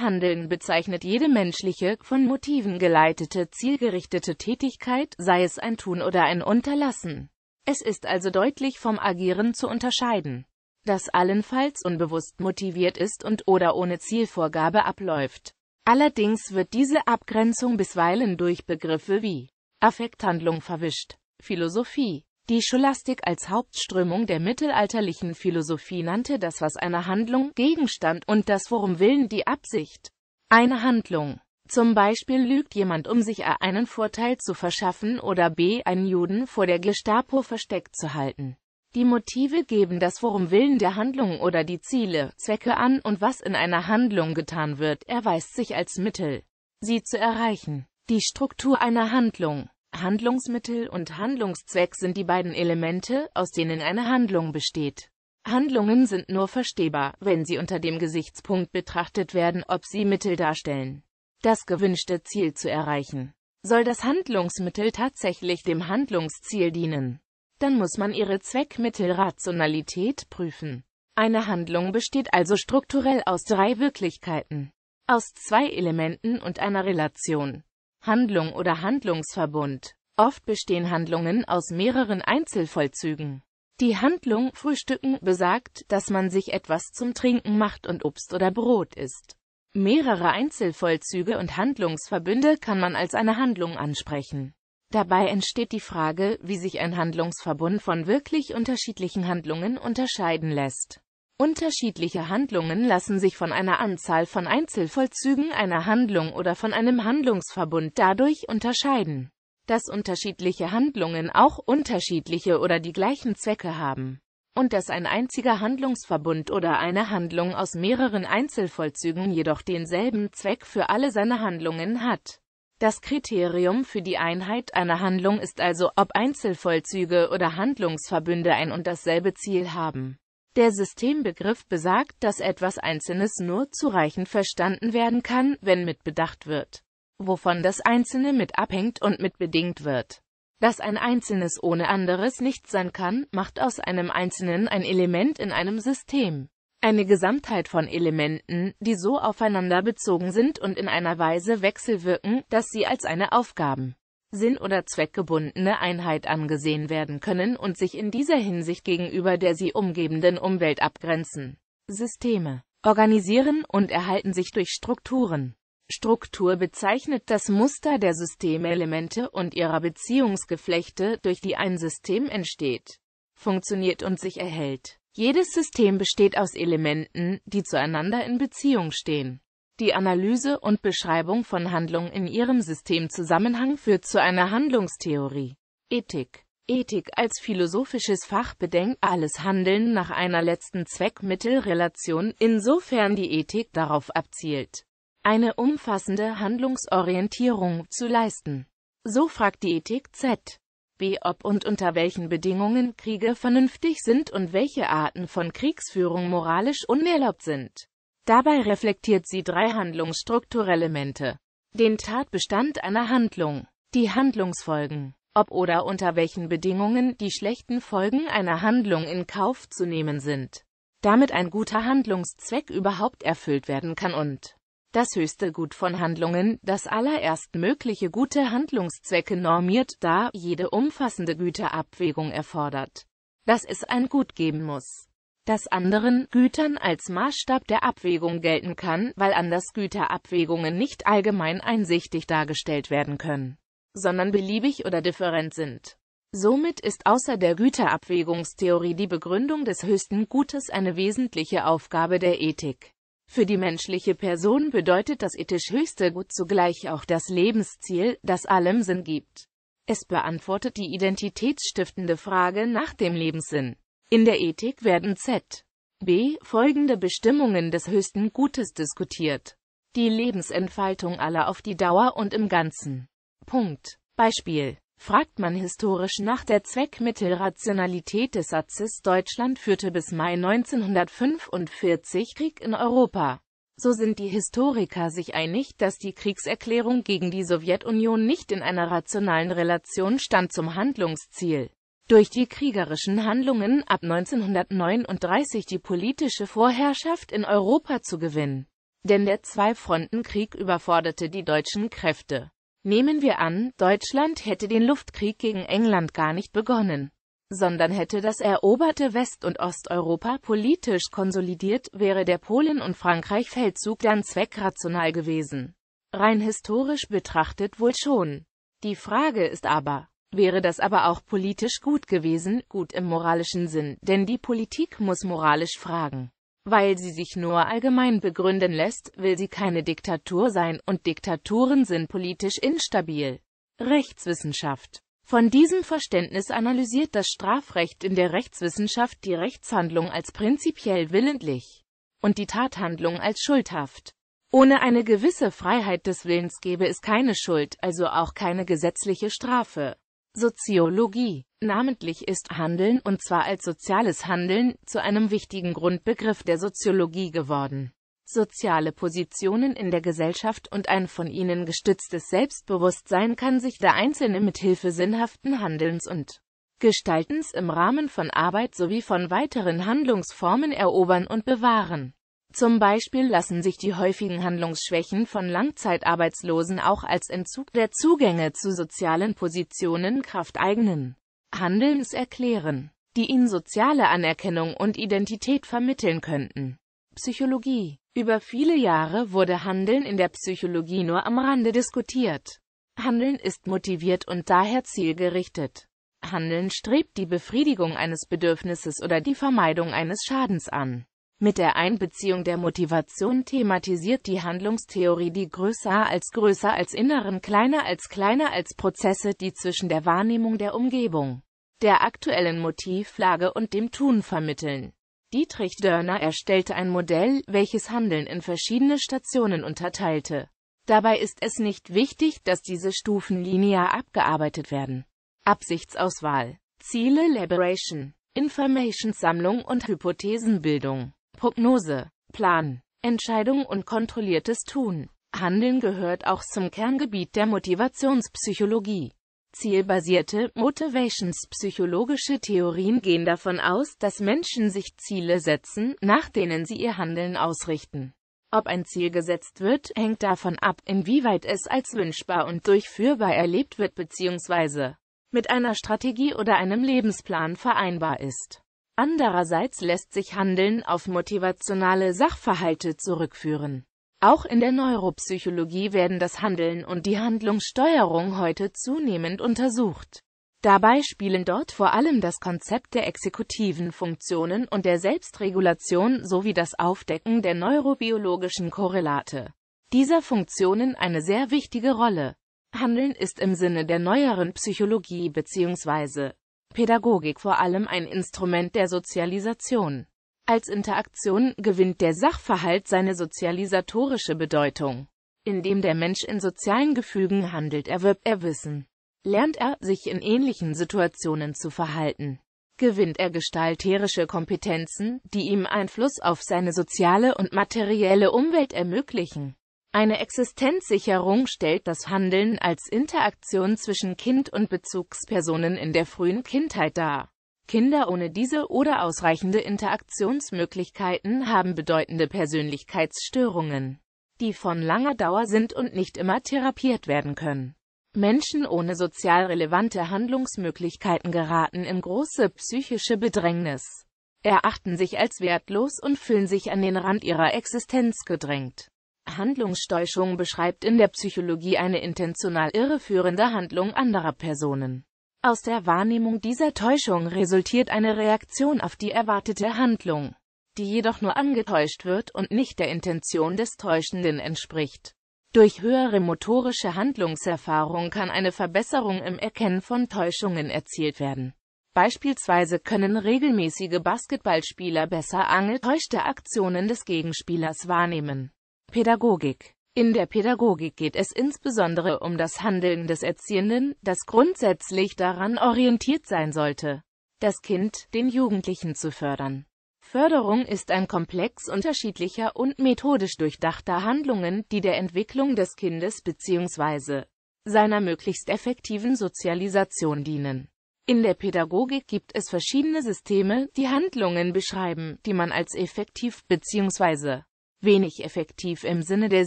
Handeln bezeichnet jede menschliche, von Motiven geleitete, zielgerichtete Tätigkeit, sei es ein Tun oder ein Unterlassen. Es ist also deutlich vom Agieren zu unterscheiden, das allenfalls unbewusst motiviert ist und oder ohne Zielvorgabe abläuft. Allerdings wird diese Abgrenzung bisweilen durch Begriffe wie Affekthandlung verwischt. Philosophie die Scholastik als Hauptströmung der mittelalterlichen Philosophie nannte das was einer Handlung Gegenstand und das worum Willen die Absicht. Eine Handlung. Zum Beispiel lügt jemand, um sich a. einen Vorteil zu verschaffen oder b. einen Juden vor der Gestapo versteckt zu halten. Die Motive geben das worum Willen der Handlung oder die Ziele, Zwecke an und was in einer Handlung getan wird, erweist sich als Mittel, sie zu erreichen. Die Struktur einer Handlung Handlungsmittel und Handlungszweck sind die beiden Elemente, aus denen eine Handlung besteht. Handlungen sind nur verstehbar, wenn sie unter dem Gesichtspunkt betrachtet werden, ob sie Mittel darstellen, das gewünschte Ziel zu erreichen. Soll das Handlungsmittel tatsächlich dem Handlungsziel dienen, dann muss man ihre Zweckmittelrationalität prüfen. Eine Handlung besteht also strukturell aus drei Wirklichkeiten, aus zwei Elementen und einer Relation. Handlung oder Handlungsverbund. Oft bestehen Handlungen aus mehreren Einzelvollzügen. Die Handlung Frühstücken besagt, dass man sich etwas zum Trinken macht und Obst oder Brot isst. Mehrere Einzelvollzüge und Handlungsverbünde kann man als eine Handlung ansprechen. Dabei entsteht die Frage, wie sich ein Handlungsverbund von wirklich unterschiedlichen Handlungen unterscheiden lässt. Unterschiedliche Handlungen lassen sich von einer Anzahl von Einzelvollzügen einer Handlung oder von einem Handlungsverbund dadurch unterscheiden, dass unterschiedliche Handlungen auch unterschiedliche oder die gleichen Zwecke haben und dass ein einziger Handlungsverbund oder eine Handlung aus mehreren Einzelvollzügen jedoch denselben Zweck für alle seine Handlungen hat. Das Kriterium für die Einheit einer Handlung ist also, ob Einzelvollzüge oder Handlungsverbünde ein und dasselbe Ziel haben. Der Systembegriff besagt, dass etwas Einzelnes nur zureichend verstanden werden kann, wenn mitbedacht wird, wovon das Einzelne mit abhängt und mitbedingt wird. Dass ein Einzelnes ohne anderes nicht sein kann, macht aus einem Einzelnen ein Element in einem System. Eine Gesamtheit von Elementen, die so aufeinander bezogen sind und in einer Weise wechselwirken, dass sie als eine Aufgaben sinn- oder zweckgebundene Einheit angesehen werden können und sich in dieser Hinsicht gegenüber der sie umgebenden Umwelt abgrenzen. Systeme organisieren und erhalten sich durch Strukturen. Struktur bezeichnet das Muster der Systemelemente und ihrer Beziehungsgeflechte, durch die ein System entsteht, funktioniert und sich erhält. Jedes System besteht aus Elementen, die zueinander in Beziehung stehen. Die Analyse und Beschreibung von Handlungen in ihrem Systemzusammenhang führt zu einer Handlungstheorie. Ethik Ethik als philosophisches Fach bedenkt alles Handeln nach einer letzten Zweck-Mittel-Relation, insofern die Ethik darauf abzielt, eine umfassende Handlungsorientierung zu leisten. So fragt die Ethik Z. B. ob und unter welchen Bedingungen Kriege vernünftig sind und welche Arten von Kriegsführung moralisch unerlaubt sind. Dabei reflektiert sie drei Handlungsstrukturelemente. Den Tatbestand einer Handlung, die Handlungsfolgen, ob oder unter welchen Bedingungen die schlechten Folgen einer Handlung in Kauf zu nehmen sind, damit ein guter Handlungszweck überhaupt erfüllt werden kann und das höchste Gut von Handlungen, das allererst mögliche gute Handlungszwecke normiert, da jede umfassende Güterabwägung erfordert, dass es ein Gut geben muss das anderen Gütern als Maßstab der Abwägung gelten kann, weil anders Güterabwägungen nicht allgemein einsichtig dargestellt werden können, sondern beliebig oder different sind. Somit ist außer der Güterabwägungstheorie die Begründung des höchsten Gutes eine wesentliche Aufgabe der Ethik. Für die menschliche Person bedeutet das ethisch höchste Gut zugleich auch das Lebensziel, das allem Sinn gibt. Es beantwortet die identitätsstiftende Frage nach dem Lebenssinn. In der Ethik werden z. b. folgende Bestimmungen des höchsten Gutes diskutiert. Die Lebensentfaltung aller auf die Dauer und im Ganzen. Punkt. Beispiel. Fragt man historisch nach der Zweckmittelrationalität des Satzes Deutschland führte bis Mai 1945 Krieg in Europa. So sind die Historiker sich einig, dass die Kriegserklärung gegen die Sowjetunion nicht in einer rationalen Relation stand zum Handlungsziel durch die kriegerischen Handlungen ab 1939 die politische Vorherrschaft in Europa zu gewinnen. Denn der Zwei-Fronten-Krieg überforderte die deutschen Kräfte. Nehmen wir an, Deutschland hätte den Luftkrieg gegen England gar nicht begonnen, sondern hätte das eroberte West- und Osteuropa politisch konsolidiert, wäre der Polen- und Frankreich-Feldzug dann zweckrational gewesen. Rein historisch betrachtet wohl schon. Die Frage ist aber, wäre das aber auch politisch gut gewesen, gut im moralischen Sinn, denn die Politik muss moralisch fragen. Weil sie sich nur allgemein begründen lässt, will sie keine Diktatur sein, und Diktaturen sind politisch instabil. Rechtswissenschaft Von diesem Verständnis analysiert das Strafrecht in der Rechtswissenschaft die Rechtshandlung als prinzipiell willentlich und die Tathandlung als schuldhaft. Ohne eine gewisse Freiheit des Willens gäbe es keine Schuld, also auch keine gesetzliche Strafe. Soziologie. Namentlich ist Handeln, und zwar als soziales Handeln, zu einem wichtigen Grundbegriff der Soziologie geworden. Soziale Positionen in der Gesellschaft und ein von ihnen gestütztes Selbstbewusstsein kann sich der Einzelne mit Hilfe sinnhaften Handelns und Gestaltens im Rahmen von Arbeit sowie von weiteren Handlungsformen erobern und bewahren. Zum Beispiel lassen sich die häufigen Handlungsschwächen von Langzeitarbeitslosen auch als Entzug der Zugänge zu sozialen Positionen krafteigenen Handelns erklären, die ihnen soziale Anerkennung und Identität vermitteln könnten. Psychologie Über viele Jahre wurde Handeln in der Psychologie nur am Rande diskutiert. Handeln ist motiviert und daher zielgerichtet. Handeln strebt die Befriedigung eines Bedürfnisses oder die Vermeidung eines Schadens an. Mit der Einbeziehung der Motivation thematisiert die Handlungstheorie die größer als größer als inneren kleiner als kleiner als Prozesse, die zwischen der Wahrnehmung der Umgebung, der aktuellen Motivlage und dem Tun vermitteln. Dietrich Dörner erstellte ein Modell, welches Handeln in verschiedene Stationen unterteilte. Dabei ist es nicht wichtig, dass diese Stufen linear abgearbeitet werden. Absichtsauswahl, Ziele Liberation, Informationssammlung und Hypothesenbildung. Prognose, Plan, Entscheidung und kontrolliertes Tun. Handeln gehört auch zum Kerngebiet der Motivationspsychologie. Zielbasierte Motivationspsychologische Theorien gehen davon aus, dass Menschen sich Ziele setzen, nach denen sie ihr Handeln ausrichten. Ob ein Ziel gesetzt wird, hängt davon ab, inwieweit es als wünschbar und durchführbar erlebt wird bzw. mit einer Strategie oder einem Lebensplan vereinbar ist. Andererseits lässt sich Handeln auf motivationale Sachverhalte zurückführen. Auch in der Neuropsychologie werden das Handeln und die Handlungssteuerung heute zunehmend untersucht. Dabei spielen dort vor allem das Konzept der exekutiven Funktionen und der Selbstregulation sowie das Aufdecken der neurobiologischen Korrelate dieser Funktionen eine sehr wichtige Rolle. Handeln ist im Sinne der neueren Psychologie bzw. Pädagogik vor allem ein Instrument der Sozialisation. Als Interaktion gewinnt der Sachverhalt seine sozialisatorische Bedeutung. Indem der Mensch in sozialen Gefügen handelt, erwirbt er Wissen. Lernt er, sich in ähnlichen Situationen zu verhalten. Gewinnt er gestalterische Kompetenzen, die ihm Einfluss auf seine soziale und materielle Umwelt ermöglichen. Eine Existenzsicherung stellt das Handeln als Interaktion zwischen Kind und Bezugspersonen in der frühen Kindheit dar. Kinder ohne diese oder ausreichende Interaktionsmöglichkeiten haben bedeutende Persönlichkeitsstörungen, die von langer Dauer sind und nicht immer therapiert werden können. Menschen ohne sozial relevante Handlungsmöglichkeiten geraten in große psychische Bedrängnis, erachten sich als wertlos und fühlen sich an den Rand ihrer Existenz gedrängt. Handlungstäuschung beschreibt in der Psychologie eine intentional irreführende Handlung anderer Personen. Aus der Wahrnehmung dieser Täuschung resultiert eine Reaktion auf die erwartete Handlung, die jedoch nur angetäuscht wird und nicht der Intention des Täuschenden entspricht. Durch höhere motorische Handlungserfahrung kann eine Verbesserung im Erkennen von Täuschungen erzielt werden. Beispielsweise können regelmäßige Basketballspieler besser angetäuschte Aktionen des Gegenspielers wahrnehmen. Pädagogik In der Pädagogik geht es insbesondere um das Handeln des Erziehenden, das grundsätzlich daran orientiert sein sollte, das Kind, den Jugendlichen zu fördern. Förderung ist ein Komplex unterschiedlicher und methodisch durchdachter Handlungen, die der Entwicklung des Kindes bzw. seiner möglichst effektiven Sozialisation dienen. In der Pädagogik gibt es verschiedene Systeme, die Handlungen beschreiben, die man als effektiv bzw wenig effektiv im Sinne der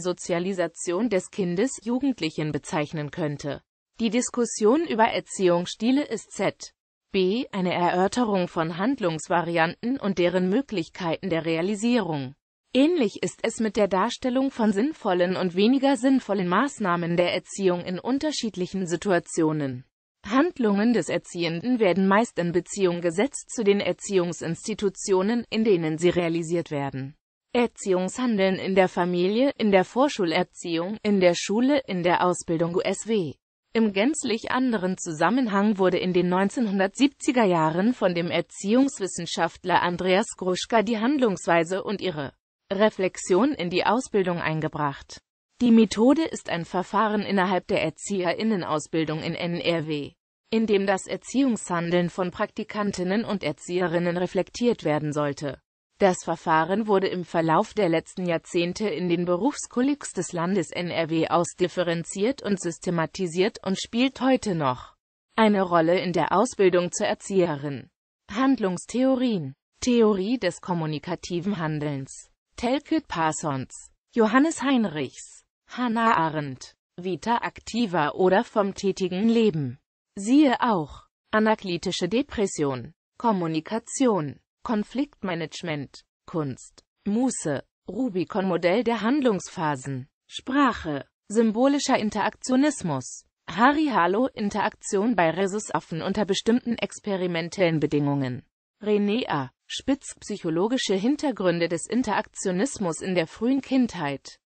Sozialisation des Kindes Jugendlichen bezeichnen könnte. Die Diskussion über Erziehungsstile ist z. b. eine Erörterung von Handlungsvarianten und deren Möglichkeiten der Realisierung. Ähnlich ist es mit der Darstellung von sinnvollen und weniger sinnvollen Maßnahmen der Erziehung in unterschiedlichen Situationen. Handlungen des Erziehenden werden meist in Beziehung gesetzt zu den Erziehungsinstitutionen, in denen sie realisiert werden. Erziehungshandeln in der Familie, in der Vorschulerziehung, in der Schule, in der Ausbildung USW. Im gänzlich anderen Zusammenhang wurde in den 1970er Jahren von dem Erziehungswissenschaftler Andreas Gruschka die Handlungsweise und ihre Reflexion in die Ausbildung eingebracht. Die Methode ist ein Verfahren innerhalb der Erzieherinnenausbildung in NRW, in dem das Erziehungshandeln von Praktikantinnen und Erzieherinnen reflektiert werden sollte. Das Verfahren wurde im Verlauf der letzten Jahrzehnte in den Berufskollegs des Landes NRW ausdifferenziert und systematisiert und spielt heute noch eine Rolle in der Ausbildung zur Erzieherin. Handlungstheorien. Theorie des kommunikativen Handelns. Telküt Parsons. Johannes Heinrichs. Hannah Arendt. Vita activa oder vom tätigen Leben. Siehe auch. Anaklitische Depression. Kommunikation Konfliktmanagement, Kunst, Muße, Rubicon-Modell der Handlungsphasen, Sprache, symbolischer Interaktionismus, Hari-Halo-Interaktion bei Rhesusaffen unter bestimmten experimentellen Bedingungen. René A. Spitz Psychologische Hintergründe des Interaktionismus in der frühen Kindheit